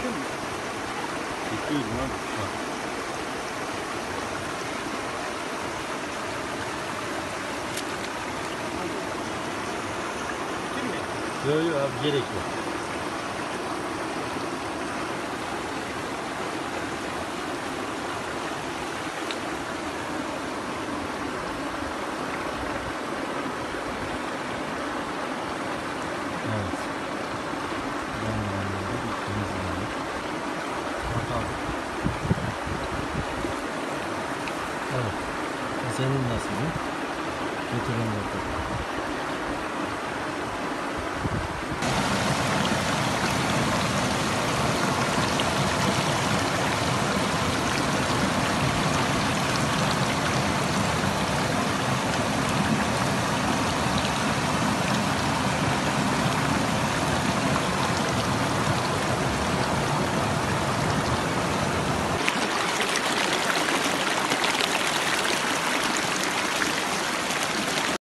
Çekiyor musun? Çekiyorum abi. Bitir mi? Yok yok abi gerek yok. Evet. Yanlarında bir temizleyelim. Bakalım. Evet. Senin nasıl? Götürün bakalım.